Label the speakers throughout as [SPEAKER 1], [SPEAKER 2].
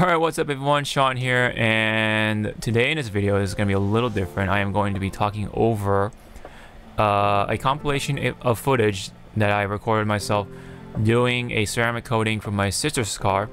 [SPEAKER 1] Alright, what's up everyone, Sean here, and today in this video is going to be a little different. I am going to be talking over uh, a compilation of footage that I recorded myself doing a ceramic coating for my sister's car,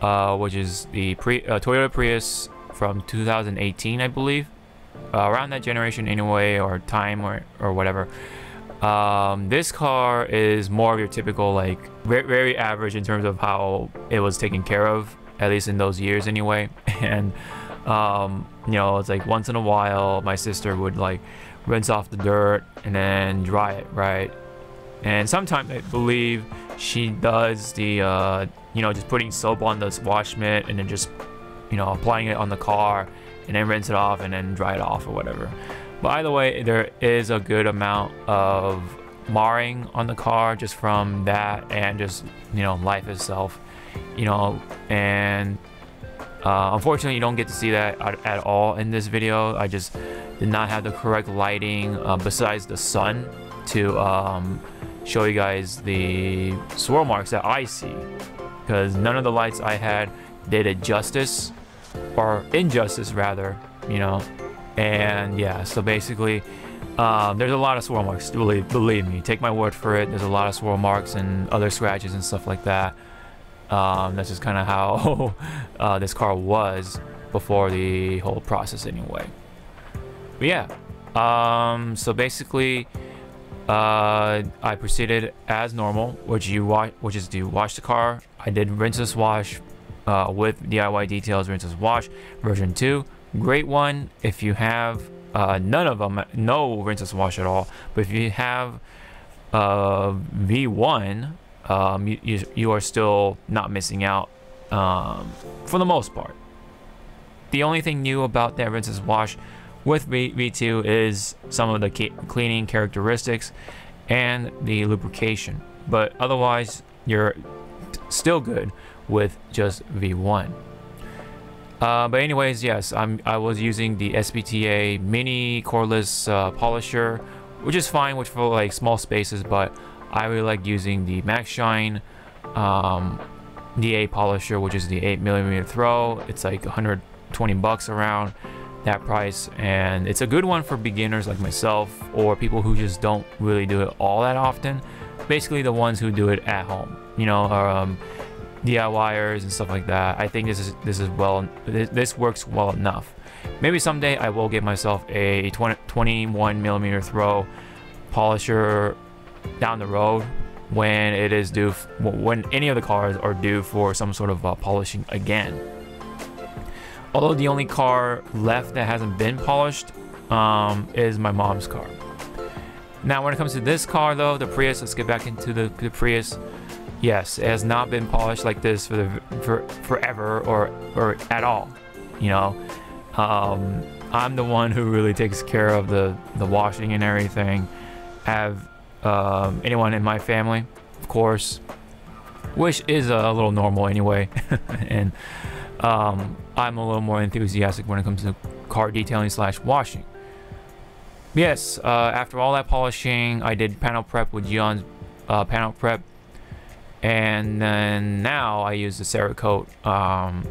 [SPEAKER 1] uh, which is the uh, Toyota Prius from 2018, I believe. Uh, around that generation anyway, or time, or, or whatever. Um, this car is more of your typical, like, very, very average in terms of how it was taken care of at least in those years anyway. And um, you know, it's like once in a while, my sister would like rinse off the dirt and then dry it, right? And sometimes I believe she does the, uh, you know, just putting soap on the wash mitt and then just, you know, applying it on the car and then rinse it off and then dry it off or whatever. But either way, there is a good amount of marring on the car just from that and just, you know, life itself you know, and uh, unfortunately you don't get to see that at, at, all in this video. I just did not have the correct lighting uh, besides the sun to um, show you guys the swirl marks that I see because none of the lights I had did it justice or injustice rather, you know, and yeah, so basically um, there's a lot of swirl marks, believe, believe me, take my word for it, there's a lot of swirl marks and other scratches and stuff like that. Um, that's just kind of how uh, this car was before the whole process anyway. But yeah, um, so basically, uh, I proceeded as normal, which you watch, which is to wash the car. I did rinse rinseless wash uh, with DIY details, rinse rinseless wash version two. Great one if you have uh, none of them, no rinse rinseless wash at all. But if you have uh, V1, um, you, you, are still not missing out um, for the most part. The only thing new about the rinseless wash with v, V2 is some of the cleaning characteristics and the lubrication. But otherwise, you're still good with just V1. Uh, but anyways, yes, I'm, I was using the SPTA mini cordless uh, polisher, which is fine which for like small spaces, but I really like using the Max Shine um, DA polisher, which is the 8 millimeter throw. It's like 120 bucks around that price, and it's a good one for beginners like myself or people who just don't really do it all that often. Basically, the ones who do it at home, you know, um, DIYers and stuff like that. I think this is this is well this works well enough. Maybe someday I will get myself a 20, 21 millimeter throw polisher down the road when it is due when any of the cars are due for some sort of uh, polishing again. Although the only car left that hasn't been polished um, is my mom's car. Now when it comes to this car though the Prius let's get back into the, the Prius. Yes it has not been polished like this for the for forever or or at all you know? Um, I'm the one who really takes care of the the washing and everything. Have um, anyone in my family, of course, which is a little normal anyway. and um, I'm a little more enthusiastic when it comes to car detailing slash washing. Yes, uh, after all that polishing, I did panel prep with Gyeon's uh, panel prep. And then now I use the Cerakote um,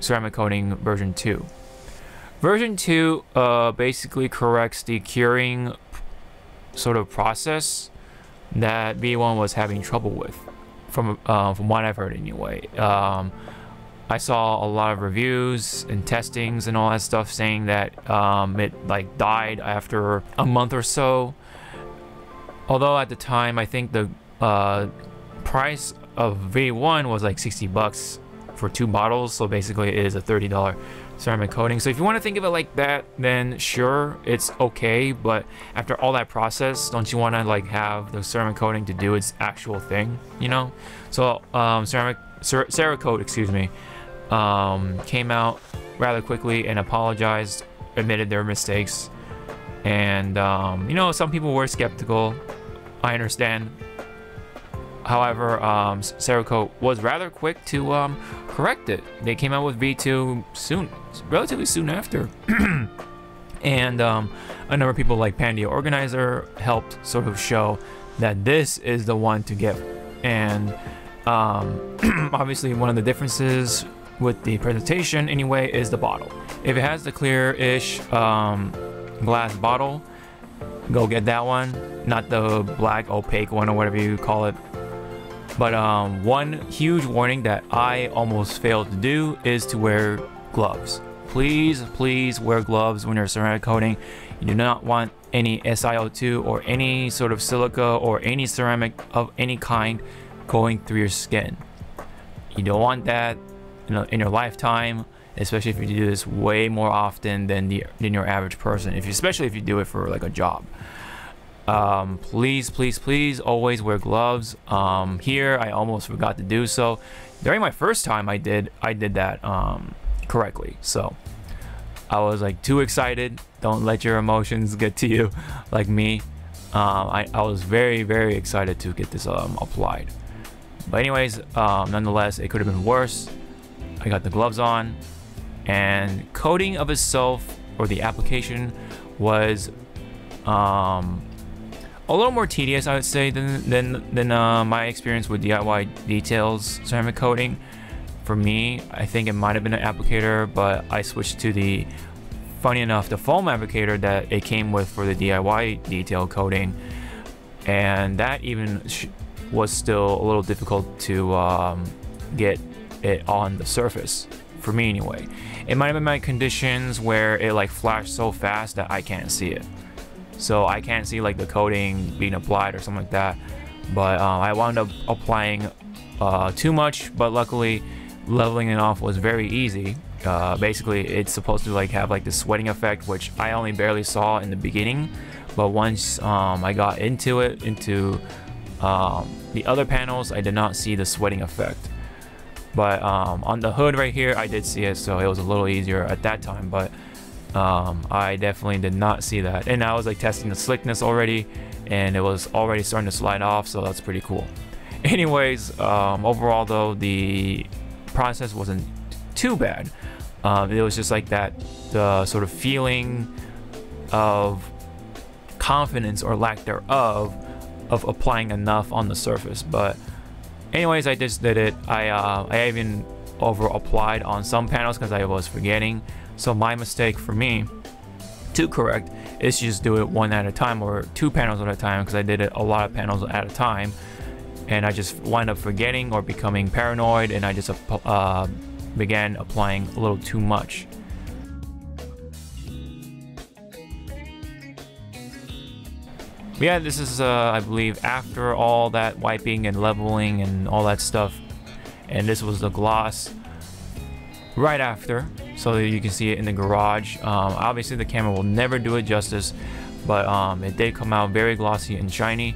[SPEAKER 1] ceramic coating version 2. Version 2 uh, basically corrects the curing sort of process that V1 was having trouble with, from uh, from what I've heard anyway. Um, I saw a lot of reviews and testings and all that stuff saying that um, it like died after a month or so. Although at the time I think the uh, price of V1 was like 60 bucks for two bottles, so basically it is a $30 ceramic coating. So if you want to think of it like that, then sure, it's okay. But after all that process, don't you want to like have the ceramic coating to do its actual thing, you know? So um, ceramic, cer Cerakote, excuse me, um, came out rather quickly and apologized, admitted their mistakes. And, um, you know, some people were skeptical. I understand. However, um, Cerakote was rather quick to um, correct it. They came out with V2 soon, relatively soon after. and um, a number of people like Pan the Organizer helped sort of show that this is the one to get. And um, obviously one of the differences with the presentation anyway is the bottle. If it has the clear-ish um, glass bottle, go get that one. Not the black opaque one or whatever you call it. But um, one huge warning that I almost failed to do is to wear gloves. Please, please wear gloves when you're ceramic coating. You do not want any SiO2 or any sort of silica or any ceramic of any kind going through your skin. You don't want that in your lifetime, especially if you do this way more often than the than your average person. If you, especially if you do it for like a job. Um, please, please, please always wear gloves. Um, here, I almost forgot to do so. During my first time, I did I did that um, correctly. So I was like too excited. Don't let your emotions get to you, like me. Um, I, I was very, very excited to get this um, applied. But anyways, um, nonetheless, it could have been worse. I got the gloves on, and coating of itself or the application was um, a little more tedious, I would say, than than than uh, my experience with DIY details ceramic coating. For me, I think it might have been an applicator, but I switched to the funny enough the foam applicator that it came with for the DIY detail coating, and that even was still a little difficult to um, get it on the surface for me anyway. It might have been my conditions where it like flashed so fast that I can't see it. So I can't see like the coating being applied or something like that. But uh, I wound up applying uh, too much, but luckily leveling it off was very easy. Uh, basically, it's supposed to like have like the sweating effect, which I only barely saw in the beginning. But once um, I got into it, into um, the other panels, I did not see the sweating effect. But um, on the hood right here, I did see it, so it was a little easier at that time. But um, I definitely did not see that. And I was like testing the slickness already, and it was already starting to slide off, so that's pretty cool. Anyways, um, overall though, the process wasn't too bad. Um, it was just like that, the sort of feeling of confidence or lack thereof of applying enough on the surface. But anyways, I just did it. I uh, I even over applied on some panels because I was forgetting. So my mistake for me to correct is just do it one at a time or two panels at a time because I did it a lot of panels at a time and I just wind up forgetting or becoming paranoid and I just uh, began applying a little too much. yeah, this is, uh, I believe, after all that wiping and leveling and all that stuff. And this was the gloss right after, so you can see it in the garage. Um, obviously, the camera will never do it justice, but um, it did come out very glossy and shiny.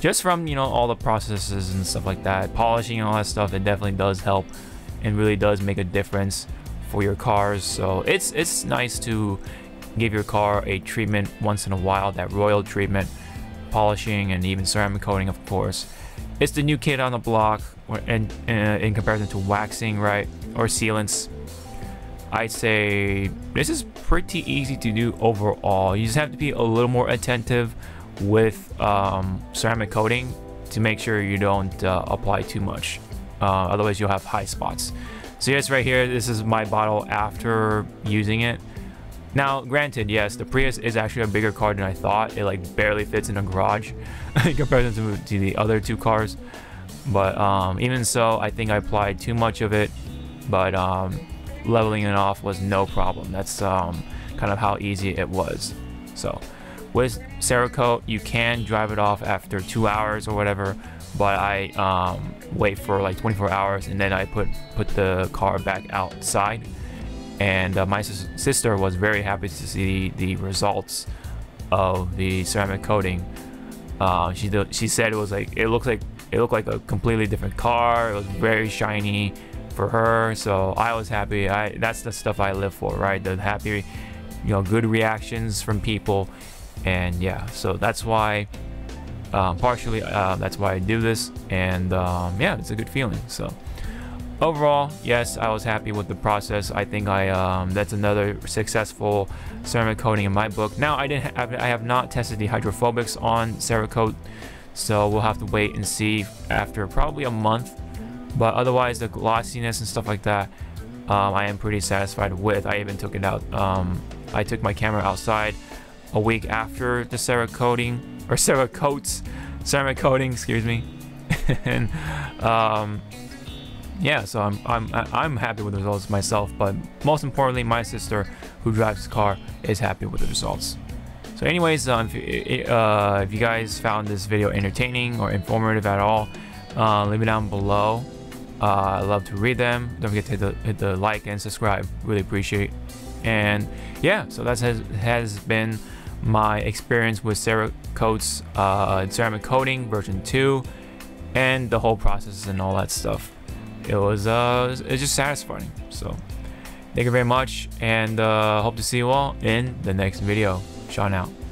[SPEAKER 1] Just from, you know, all the processes and stuff like that. Polishing and all that stuff, it definitely does help and really does make a difference for your cars. So it's, it's nice to give your car a treatment once in a while, that royal treatment polishing and even ceramic coating of course. It's the new kid on the block in, in, in comparison to waxing, right? Or sealants. I'd say this is pretty easy to do overall. You just have to be a little more attentive with um, ceramic coating to make sure you don't uh, apply too much. Uh, otherwise you'll have high spots. So yes, right here, this is my bottle after using it. Now, granted, yes, the Prius is actually a bigger car than I thought. It like barely fits in a garage in comparison to, to the other two cars. But um, even so, I think I applied too much of it. But um, leveling it off was no problem. That's um, kind of how easy it was. So with Cerakote, you can drive it off after two hours or whatever. But I um, wait for like 24 hours and then I put put the car back outside and uh, my sister was very happy to see the results of the ceramic coating. Uh, she she said it was like it looked like it looked like a completely different car. It was very shiny for her, so I was happy. I that's the stuff I live for, right? The happy, you know, good reactions from people, and yeah, so that's why. Um, partially, uh, that's why I do this, and um, yeah, it's a good feeling. So overall yes i was happy with the process i think i um, that's another successful ceramic coating in my book now i didn't have, i have not tested the hydrophobics on cerakote so we'll have to wait and see after probably a month but otherwise the glossiness and stuff like that um, I am pretty satisfied with. I even took it out. Um, I took my camera outside a week after the Cerakoting or Cerakotes, ceramic coating, excuse me, and um, yeah, so I'm I'm I'm happy with the results myself. But most importantly, my sister, who drives the car, is happy with the results. So, anyways, um, if, uh, if you guys found this video entertaining or informative at all, uh, leave it down below. Uh, I love to read them. Don't forget to hit the, hit the like and subscribe. Really appreciate. And yeah, so that has has been my experience with Cerakote's uh, ceramic coating version 2 and the whole process and all that stuff. It was uh, it's just satisfying. So thank you very much and uh, hope to see you all in the next video. Sean out.